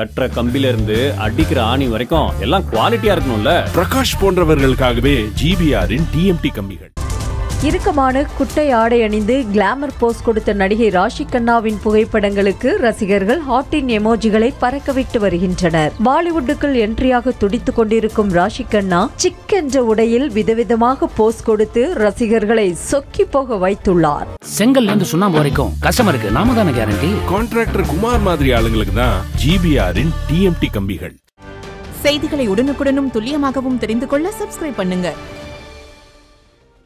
கட்டுற கம்பில இருந்து அடிக்கிற ஆணி வரைக்கும் எல்லாம் குவாலிட்டியா இருக்கணும்ல. பிரகாஷ் போன்றவர்களுக்காகவே ஜிபிஆரின் டிஎம்டி கம்பிகள். இறுக்கமான குட்டை ஆடை அணிந்து கிளாமர் போஸ் கொடுத்த நடிகை ராஷி கண்ணாவின் புகைப்படங்களுக்கு ரசிகர்கள் ஹாட்டின் எமோஜிகளை பறக்கவிட்டு வருகின்றனர். பாலிவுட்டுக்குள் என்ட்ரியாக துடித்துக் கொண்டிருக்கும் ராஷி கண்ணா சிக் என்ற உடையில் விதவிதமாக போஸ் கொடுத்து ரசிகர்களை சொக்கி போக வைத்துள்ளார். செங்கல்ல இருந்து சுண்ணாம்பு வரைக்கும் கஸ்டமருக்கு நாம தானே கேரண்டி கான்ட்ராக்டர் குமார் மாதிரி ஆளுங்களுக்கு தான் ஜிபிஆரின் டிஎம்டி கம்பிகள். செய்திகளை உடனுக்குடனும் துல்லியமாகவும் தெரிந்து கொள்ள சப்ஸ்கிரைப் பண்ணுங்க.